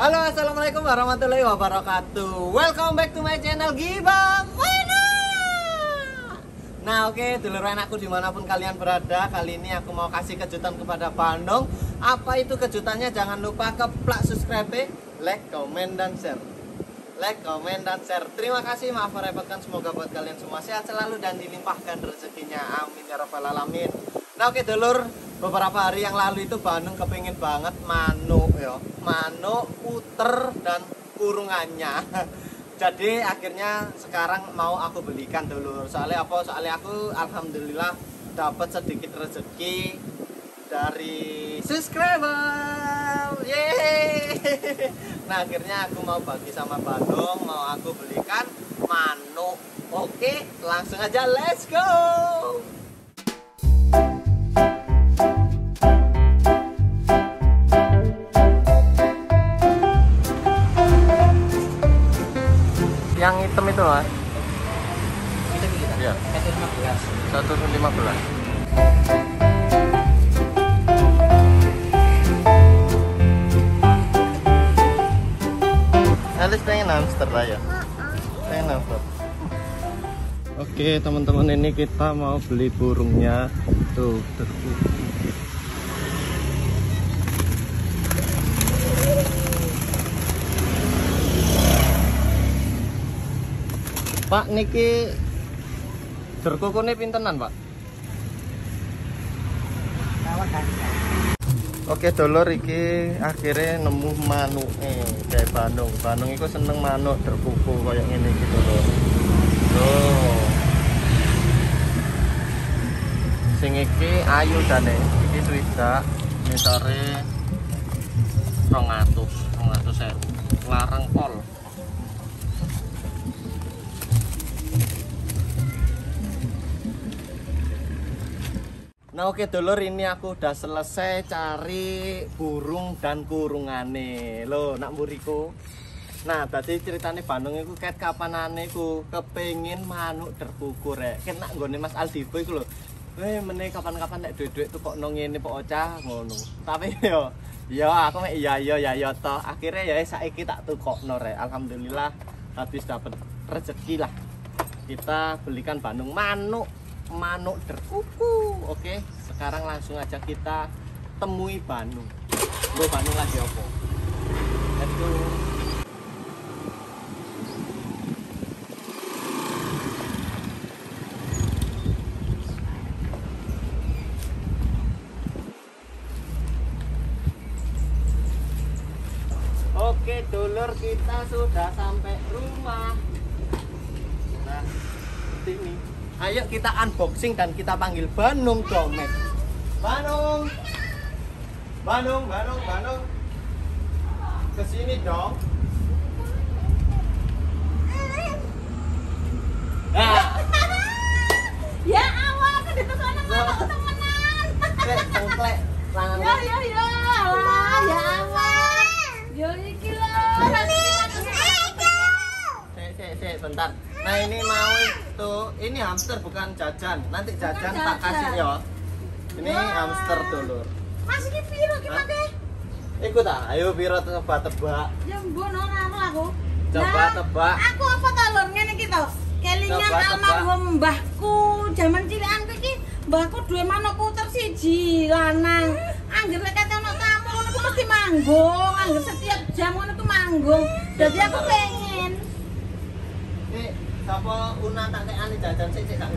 Halo, assalamualaikum warahmatullahi wabarakatuh. Welcome back to my channel Giba Mana. Nah, oke, dulur anakku di mana pun kalian berada, kali ini aku mau kasih kejutan kepada Bandung. Apa itu kejutannya? Jangan lupa keplak subscribe, like, comment, dan share. Like, comment, dan share. Terima kasih, maaf merepotkan. Semoga buat kalian semua sehat selalu dan dilimpahkan rezekinya. Amin ya rabbal alamin. Nah, oke, dulur, beberapa hari yang lalu itu Bandung kepingin banget manuk ya. Manuk puter dan kurungannya. Jadi akhirnya sekarang mau aku belikan dulu. Soalnya apa? Soalnya aku alhamdulillah dapat sedikit rezeki dari subscriber. Yeay! Nah akhirnya aku mau bagi sama Bandung mau aku belikan manuk. Oke langsung aja let's go hitam itu mas Itu. Iya. Lima belas. 115 Alice pengen hamster lah ya pengen hamster oke teman-teman ini kita mau beli burungnya tuh terkuku Pak niki Derkukune pintenan, Pak? Oke, dulur iki akhirnya nemu manuk eh kayak Bandung. Bandung itu seneng manuk derkuku kayak ngene iki dulur. Tuh. Sing iki ayu dane. Iki swidak mitare 200, 200 sewu. Larang pol. Nah oke dulur ini aku udah selesai cari burung dan kurungane. Loh nak muriku Nah tadi ceritanya Bandung itu kayak kapan ku kepengin manuk terkukur ya Kena nggone Mas Aldivo itu loh Eh meneh kapan-kapan nek duit-duit tuh kok nong ini Pak ngono. Tapi yo yo aku mek iya iya ya yo toh. Akhirnya ya saiki tak tukokno rek. Alhamdulillah habis dapat rezeki lah. Kita belikan Bandung manuk manuk derkuku. Oke sekarang langsung aja kita temui Bandung lo Bandung lagi apa? Go. Oke dulur kita sudah sampai rumah Nah ini Ayo kita unboxing dan kita panggil Bandung Domet. Bandung. Bandung, Bandung, Bandung. Ke sini dong. Nah, Ya Allah, aku di sana mana temenan. klek, cengklek, tangan. Ya ya ya, Allah, ya Allah. Yo iki lho. Sik, sik, sik, bentar. Nah ini mau itu, ini hamster bukan jajan. Nanti jajan Bukan tak jajan. kasih ya. Ini Wah. hamster dulur. Mas iki piro? Pak? Ikut ah, ayo biro coba tebak. Ya mbon ora aku. Coba Nah, tebak. Aku apa to lur ngene iki to? Kelingan almarhum mbahku jaman cilikanku iki mbahku duwe manuk puter siji lanang. Angger lek kate ono tamu ngono mesti manggung, angger setiap jam ngono ku manggung. Dadi aku pengen sapa una tak tekani jajan sik sik tak.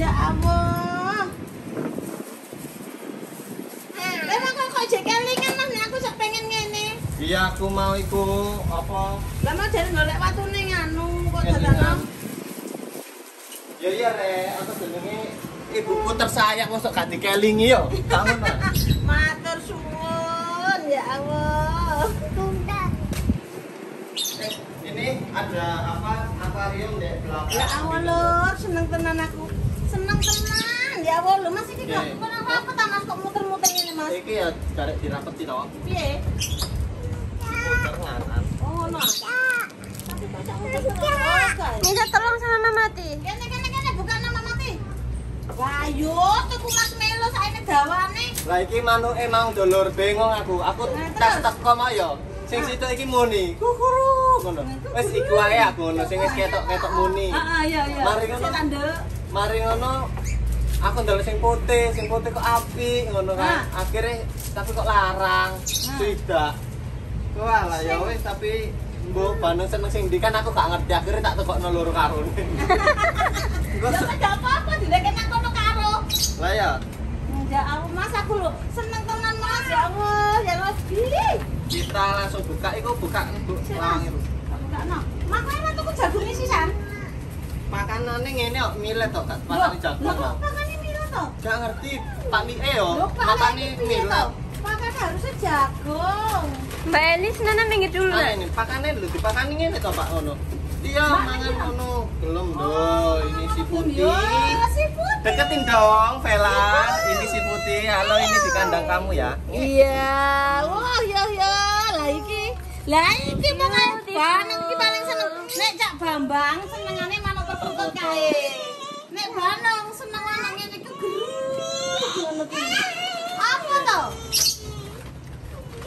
Ya Allah. Emang kok kok jek kelingan mas nek aku sak pengen ngene. Iya, aku mau iku apa? Lah mau jare golek watune nganu kok dadan. Ya iya re, aku jenenge ibuku tersayang mosok gak dikelingi yo. Mah. Matur suwun ya Allah. Eh, ini ada apa? Akuarium dek belakang. Ya Allah lur, seneng tenan aku. Seneng tenan. Ya Allah lho Mas iki kok kok apa ta Mas kok muter-muter ngene Mas? Iki ya karek dirapeti to. Piye? Puter nganan. Oh kok sak muter-muter. Minta tolong sama Mama Ti. Kene kene kene bukan nama mati. Wah yo tuku Mas Melo saene dawane. Lah iki manuke mau dulur bengong aku. Aku Nah, tes teko mau yo. Sing situ iki muni. Kukuru ngono. Wis iku wae aku ngono sing wis ketok-ketok muni. Ah, ah, iya iya. Mari ngono. Mari ngono aku ndelok sing putih, sing putih kok apik ngono kan. Ah. Akhirnya tapi kok larang. Tidak. Wah lah ya wis tapi Mbok Bandung seneng sing ndi kan aku gak ngerti akhirnya tak tekokno loro karone. Ya ada apa-apa nang kono karo. lah ya Ya Allah, Mas aku lho seneng tenan Mas. Ya Allah, ya Allah. Kita langsung buka iku buka Bu lawang itu. Buka Makanya tuku jagung isi san. Makanane ngene kok milet kok gak pasane jagung. loh, kok. kok makane milo to? Gak ngerti Pak Mi eh yo makane ini milet. to? Makanya harusnya jagung. Mbak Elis nana minggir dulu Nah lah. ini pakane lho dipakani ngene to Pak ngono. Iya mangan ngono. Belum lho ini si putih. Deketin dong Vela. Ini si putih. Halo ini di kandang kamu ya. Iya, wah ya ya, lah iki. Lah iki pokoke banget iki paling seneng. Nek Cak Bambang senengane manuk perkutut kae. Nek Banong seneng manuk ngene iki ki. Apa to?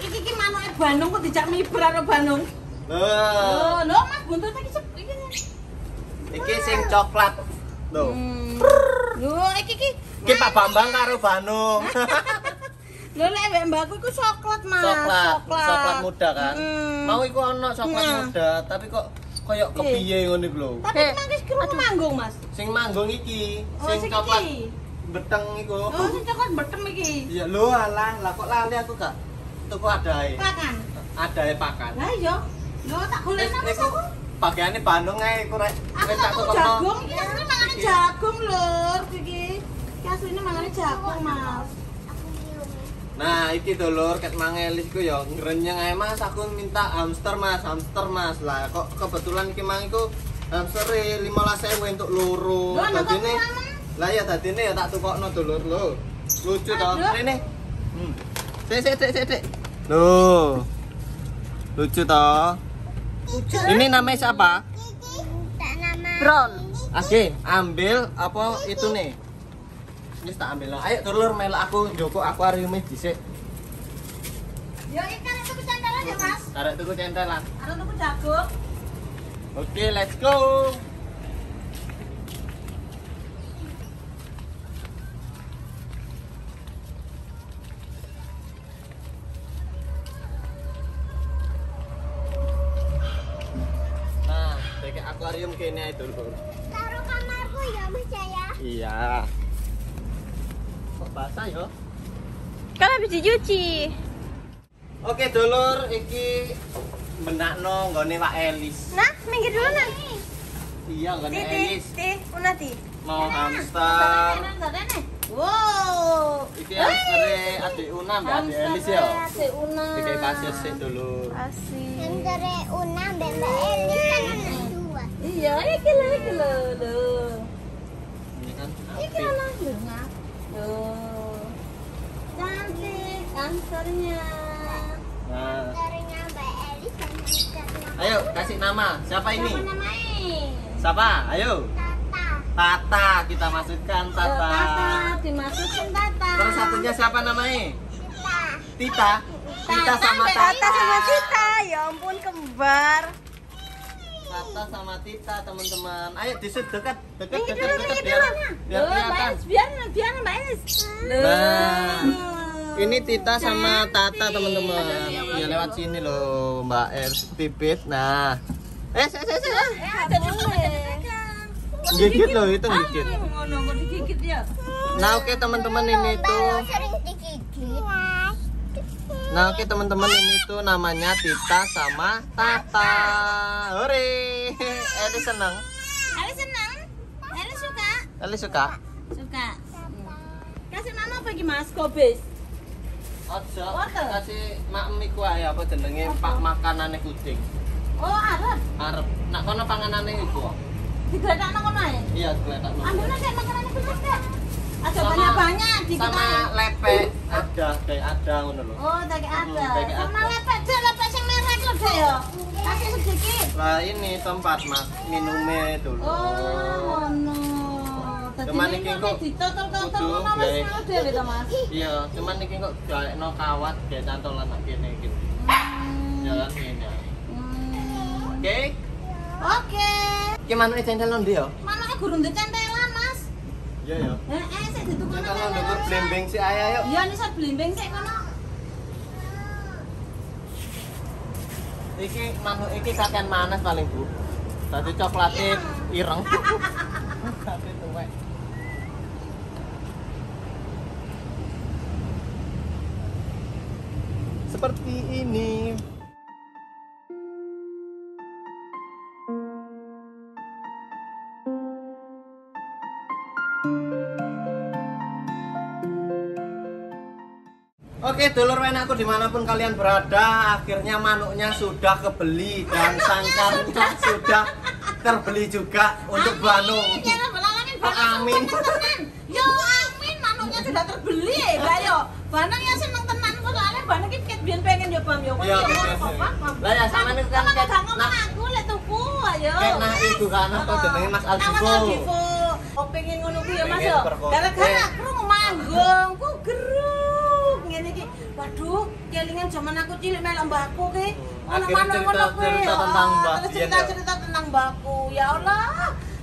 Iki ki manuke Bandung kok dijak miber karo Bandung. Loh, Oh, lho Mas buntut iki iki. iki sing coklat. Loh. Hmm. Lho iki ki Iki Pak Bambang karo Bandung. Lho lek mbak mbakku iku coklat, Mas. coklat, coklat muda kan. Mm. Mau iku ono coklat Nah. muda, tapi kok koyok kepiye ngono iku lho. Tapi mangkis kru manggung, Mas. Sing manggung iki, Oh, sing sing coklat iki. beteng iku. Oh, sing coklat betem iki. Iya lho alah, lah kok lali aku gak tuku adae. Pakan. Adae pakan. Lah iya. Lho tak golek nang iku bagiane Bandung ae iku rek. Aku Wis tak tuku jagung, iki Iki. Jagung lur iki. Iki asline mangane jagung, Mas. Nah, iki dulur ket mangelis ku ya ngrenyeng ae Mas, aku minta hamster Mas, hamster Mas. Lah kok kebetulan iki mang iku hamster 15.000 untuk loro. Dadine? Lah ya dadine ya tak tukokno dulur lho. Lucu to. Rene. Hmm. Sik sik sik sik. sik. Loh. Lucu to. Ini namanya siapa? Brown. Oke, ambil apa itu nih? Wis tak ambil. Ayo dulur mel aku njoko akuarium dhisik. Yo iki kan tuku cendol aja, Mas. Tarik tuku centelan. Arep tuku jagung. Oke, let's go. Nah, pakai akuarium kene itu dulu. Kamarku ya Mas. Iya. Kok basah ya? Kan habis dicuci. Oke, dulur iki benakno nggone Wak Elis. Nah, minggir dulu nah. Iya, nggone Elis. ti, una ti. Mau hamster. Wow. Iki hamstere adik Una mbak adik Elis ya. Adik Una. Dikai pasir sih dulu. Asik. Yang dari Una Mbak Elis kan anak dua. Iya, iki lho, iki lho, Tuh. Cantik answernya. Nah, Darinya Mbak Elis dan hamsternya ayo kasih nama. Siapa ini? Siapa namanya? Siapa? Ayo. Tata. Tata kita masukkan Eh, Tata. Tata, dimasukin Tata. Terus satunya siapa namanya? Kita. Tita. Tita sama Tata. Tata sama Tita, ya ampun kembar. Tata sama Tita teman-teman. Ayo disut dekat, dekat, dekat, dulu, dekat minggir biar dulu. biar Mbak kelihatan. Elis, biar biar Mbak Elis. Nah, ini Tita sama Tata teman-teman. Ya lewat sini loh, Mbak Er pipit. Nah, eh, saya, saya. Eh, ada boleh. Gigit loh, itu gigit. Ya. Nah, oke teman-teman ini tuh. Sering digigit. Nah, oke teman-teman ini tuh namanya Tita sama Tata. Hore. Eli seneng. Elis senang? Elis suka? Eli suka. Suka. Kasih nama apa iki Mas Kobes? Ojo, Wortel. kasih mak miku ae apa jenenge pak makanane kucing. Oh, Arab. Arep. Nak kono panganane iku. Digledakno kono ae. Iya, geletak. Ambilnya kayak makanan itu Mas. Kak. Ada Sama- banyak-banyak di Sama lepek ada, kayak ada ngono lho. Oh, tak ada. Hmm, kayak Sama ada. lepek, Dek, lepek yang merah itu Dek, ya. Kasih sedikit. Lah ini tempat Mas minumnya dulu. Oh, no. Cuman iki kok kudu ngono wis dhewe to, Mas. Iya, cuman iki kok gaekno kawat gawe cantolan nak kene iki. Hmm. Ya jalan ini. Hmm, Oke. Oke. Ki manuk cendel ndi yo? Manuknya gurung dicentelan, Mas. Iya ya. Eh, eh, sik ditukono Kalau centelan, ndukur Mas. blimbing si ayah yuk. Iya, ini saya blimbing sik kono. Iki manuk iki kakean manas paling Bu. Tadi coklatnya ireng. Coklatnya tuwek. Seperti ini. Oke, dulur aku di mana pun kalian berada, akhirnya manuknya sudah kebeli dan sangkarnya sudah terbeli juga untuk Bandung. Amin, ya. Yo amin, manuknya sudah terbeli ya, yo. Banang ya seneng tenan kok soalnya Banang iki ket biyen pengen yo Bam yo. Kok Iya, kok. Lah, ya, sama ini kan ket- ngomong nah- aku lek tuku ayo. Ket nah itu kan, apa jenenge Mas Aldivo. Mas Aldivo. Oh pengen ngono ku ya Mas yo. Gara-gara krungu manggung, ku. Waduh, kelingan zaman aku cilik melok mbakku ki. Ono Akhirnya manuk ngono kuwi. cerita-cerita tentang Oh, Mbak terus Dian, ya? cerita-cerita tentang mbakku. Ya Allah.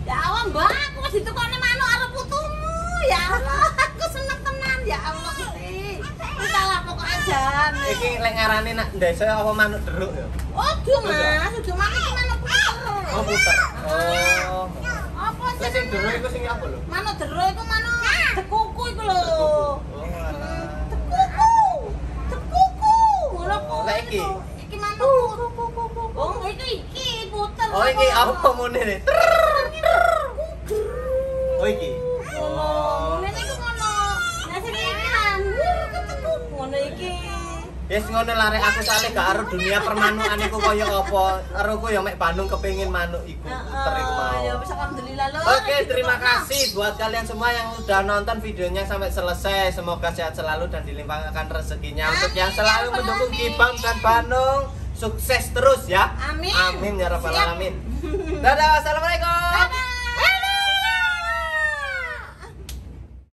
Ya Allah, mbakku wis ditukone manuk arep putumu. Ya Allah, aku seneng tenan. Ya Allah, Gusti. Kita lah pokok ajan. Iki lek ngarani nak desa apa manuk deruk ya? Ojo, Mas. Ojo manuk manuk puter. Oh, puter. Oh. Apa sih? Sing deruk iku sing apa lho? Manuk dero iku manuk dekuku iku lho. Oh, alah. Tekuku. Tekuku. Ngono ku. Lah, iki? Iki manuk. Oh, iki iki puter. Oh, iki mune ne? Oh, iki. Oh, ngene iku ngono. Iki. Yes ngono lare aku soalnya gak aro dunia permanukan iku kaya apa. Karo ku ya mek Bandung kepengin manuk iku mau. Ya wis alhamdulillah lho. Oke, terima kasih buat kalian semua yang udah nonton videonya sampai selesai. Semoga sehat selalu dan dilimpahkan rezekinya untuk yang selalu ya mendukung. Gibam dan Bandung sukses terus ya. Amin. Amin ya rabbal alamin. Dadah, assalamualaikum. Dadah.